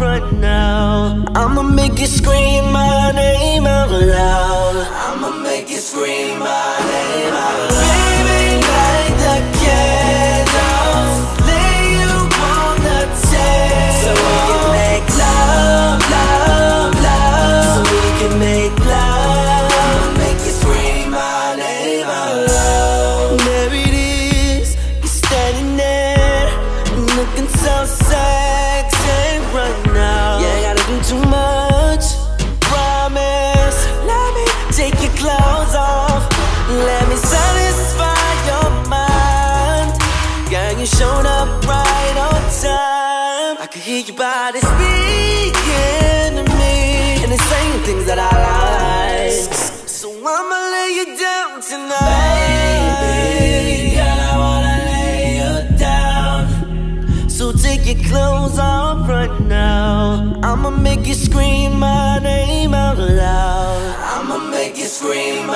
now. I'ma make you scream my name out loud. I'ma make you scream my name out loud. Baby, light the candles. Lay you on the table. So we can make love, love, love. So we can make love. I'ma make you scream my name out loud. There it is, you're standing there, looking so sexy you showed up right on time. I can hear your body speaking to me, and it's saying things that I like. So I'ma lay you down tonight. Baby, girl, I wanna lay you down. So take your clothes off right now. I'ma make you scream my name out loud. I'ma make you scream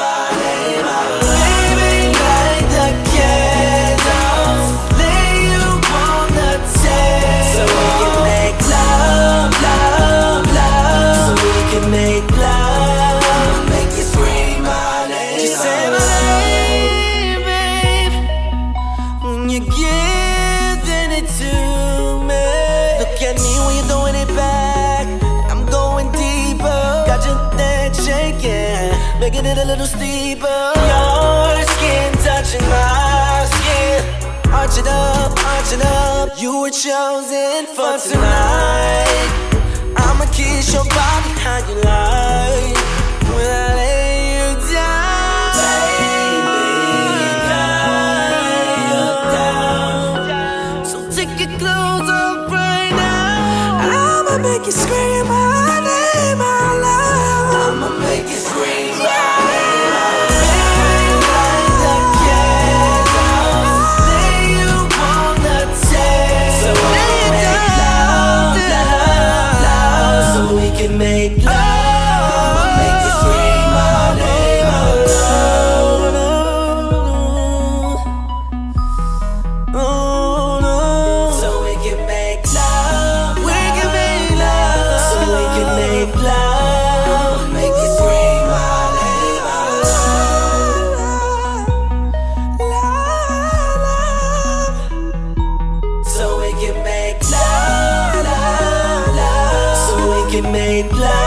making it a little steeper. Your skin touching my skin. Arch it up, arch it up. You were chosen for tonight. I'ma kiss your body how you like. get made love.